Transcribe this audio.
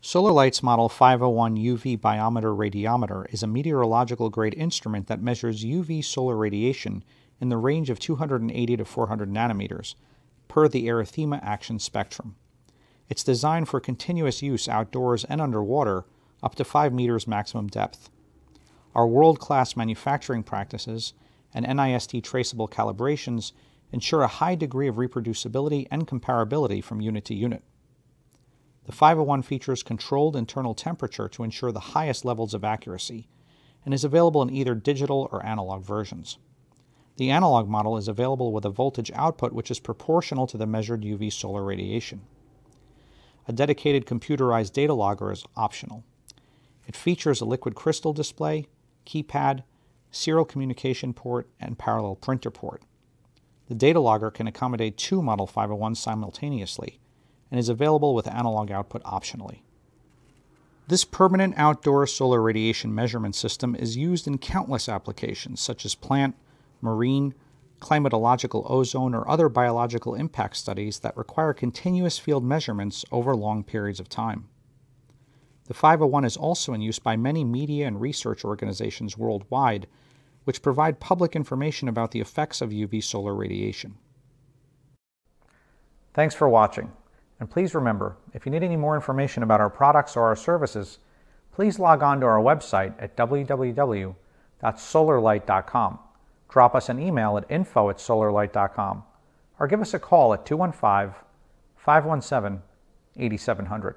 SolarLight's Model 501 UV biometer radiometer is a meteorological grade instrument that measures UV solar radiation in the range of 280 to 400 nanometers per the erythema action spectrum. It's designed for continuous use outdoors and underwater up to 5 meters maximum depth. Our world-class manufacturing practices and NIST traceable calibrations ensure a high degree of reproducibility and comparability from unit to unit. The 501 features controlled internal temperature to ensure the highest levels of accuracy and is available in either digital or analog versions. The analog model is available with a voltage output which is proportional to the measured UV solar radiation. A dedicated computerized data logger is optional. It features a liquid crystal display, keypad, serial communication port, and parallel printer port. The data logger can accommodate two Model 501s simultaneously and is available with analog output optionally. This permanent outdoor solar radiation measurement system is used in countless applications such as plant, marine, climatological ozone, or other biological impact studies that require continuous field measurements over long periods of time. The 501 is also in use by many media and research organizations worldwide, which provide public information about the effects of UV solar radiation. Thanks for watching, and please remember, if you need any more information about our products or our services, please log on to our website at www.solarlight.com, drop us an email at info at solarlight.com, or give us a call at 215 517 8700.